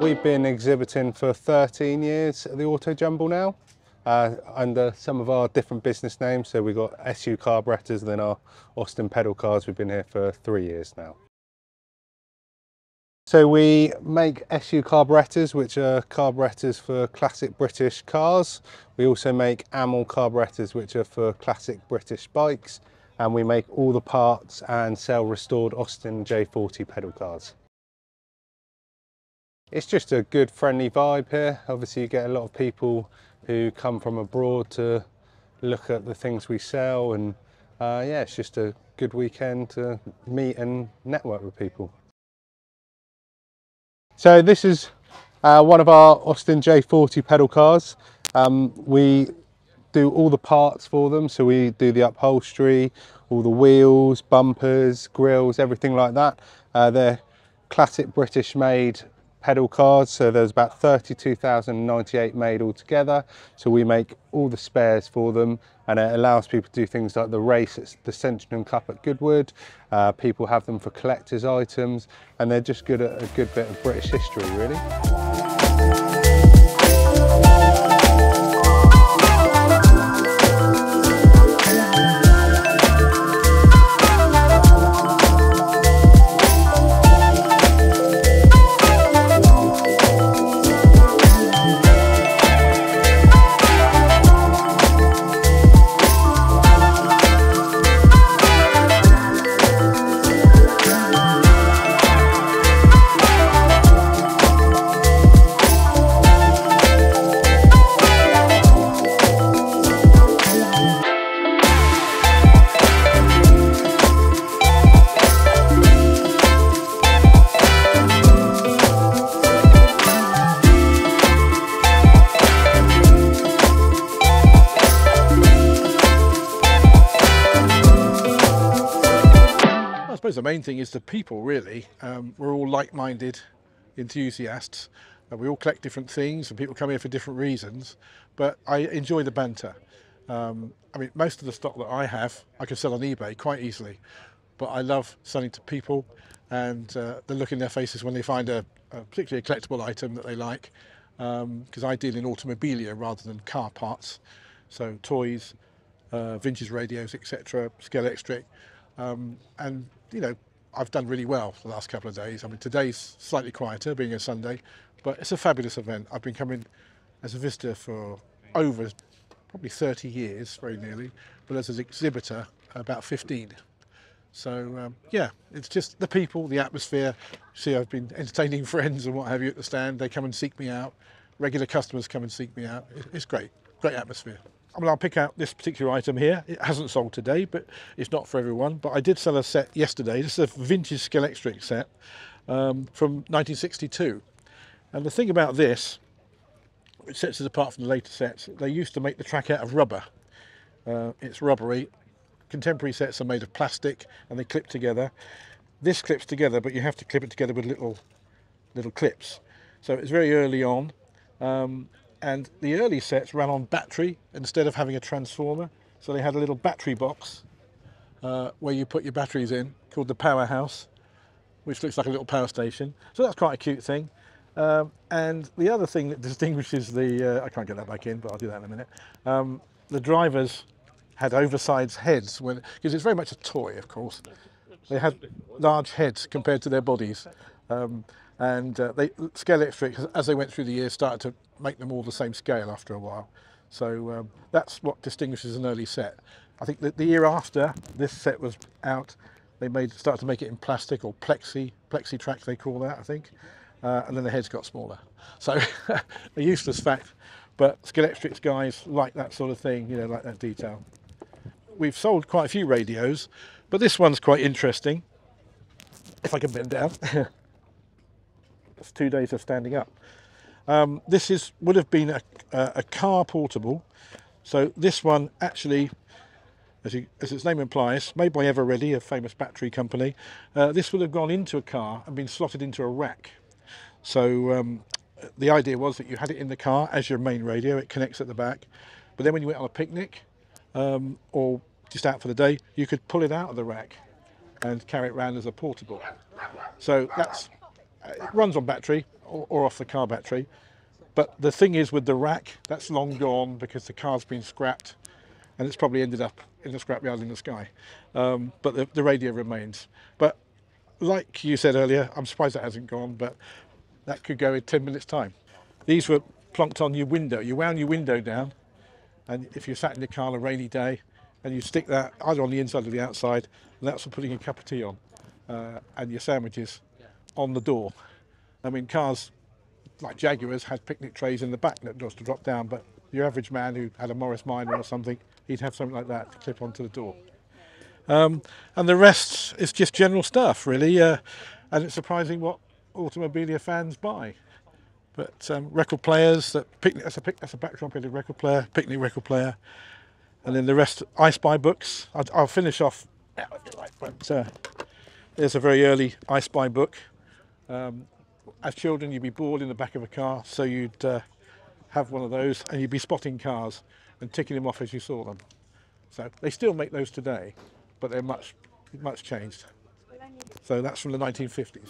We've been exhibiting for 13 years at the Auto Jumble now, uh, under some of our different business names. So we've got SU Carburettors, then our Austin Pedal Cars. We've been here for three years now. So we make SU carburettors, which are carburettors for classic British cars. We also make Amal carburettors, which are for classic British bikes. And we make all the parts and sell restored Austin J40 pedal cars. It's just a good friendly vibe here. Obviously you get a lot of people who come from abroad to look at the things we sell and uh, yeah, it's just a good weekend to meet and network with people. So this is uh, one of our Austin J40 pedal cars. Um, we do all the parts for them. So we do the upholstery, all the wheels, bumpers, grills, everything like that. Uh, they're classic British made pedal cars. So there's about 32,098 made altogether. So we make all the spares for them and it allows people to do things like the race at the Settrington Cup at Goodwood. Uh, people have them for collector's items and they're just good at a good bit of British history really. Main thing is the people, really. Um, we're all like minded enthusiasts. We all collect different things, and people come here for different reasons. But I enjoy the banter. Um, I mean, most of the stock that I have, I can sell on eBay quite easily. But I love selling to people and uh, the look in their faces when they find a, a particularly a collectible item that they like. Because um, I deal in automobilia rather than car parts. So toys, uh, vintage radios, etc., Scalextric. Um, and you know, I've done really well the last couple of days. I mean, today's slightly quieter, being a Sunday, but it's a fabulous event. I've been coming as a visitor for over probably 30 years, very nearly, but as an exhibitor, about 15. So um, yeah, it's just the people, the atmosphere. See, I've been entertaining friends and what have you at the stand. They come and seek me out. Regular customers come and seek me out. It's great, great atmosphere. I mean, I'll pick out this particular item here. It hasn't sold today, but it's not for everyone. But I did sell a set yesterday. This is a vintage Scalextric set um, from 1962. And the thing about this, which sets it apart from the later sets, they used to make the track out of rubber. Uh, it's rubbery. Contemporary sets are made of plastic and they clip together. This clips together, but you have to clip it together with little little clips. So it's very early on. Um, and the early sets ran on battery instead of having a transformer. So they had a little battery box uh, where you put your batteries in called the powerhouse, which looks like a little power station. So that's quite a cute thing. Um, and the other thing that distinguishes the, uh, I can't get that back in, but I'll do that in a minute. Um, the drivers had oversized heads because it's very much a toy, of course. They had large heads compared to their bodies. Um, and uh, they, Scalextric, as they went through the years, started to make them all the same scale after a while. So um, that's what distinguishes an early set. I think that the year after this set was out, they made started to make it in plastic or plexi, plexi track they call that, I think. Uh, and then the heads got smaller. So a useless fact, but Scalextric's guys like that sort of thing, you know, like that detail. We've sold quite a few radios, but this one's quite interesting. If I can bend down. That's two days of standing up. Um, this is would have been a, a, car portable. So this one actually, as, you, as, its name implies, made by Eveready, a famous battery company. Uh, this would have gone into a car and been slotted into a rack. So um, the idea was that you had it in the car as your main radio, it connects at the back. But then when you went on a picnic um, or just out for the day, you could pull it out of the rack and carry it around as a portable. So that's it runs on battery or, or off the car battery. But the thing is with the rack, that's long gone because the car's been scrapped and it's probably ended up in the scrapyard in the sky. Um, but the, the radio remains. But like you said earlier, I'm surprised that hasn't gone, but that could go in 10 minutes time. These were plonked on your window. You wound your window down and if you sat in your car on a rainy day and you stick that either on the inside or the outside, and that's for putting a cup of tea on uh, and your sandwiches on the door. I mean, cars like Jaguars had picnic trays in the back that just to drop down, but your average man who had a Morris Minor or something, he'd have something like that to clip onto the door. Um, and the rest is just general stuff, really. Uh, and it's surprising what automobilia fans buy. But um, record players, that picnic, that's a pic, that's a record player, picnic record player, and then the rest I Spy books. I'll, I'll finish off. But uh, there's a very early I Spy book. Um, as children, you'd be bored in the back of a car, so you'd uh, have one of those, and you'd be spotting cars and ticking them off as you saw them. So they still make those today, but they're much, much changed. So that's from the 1950s.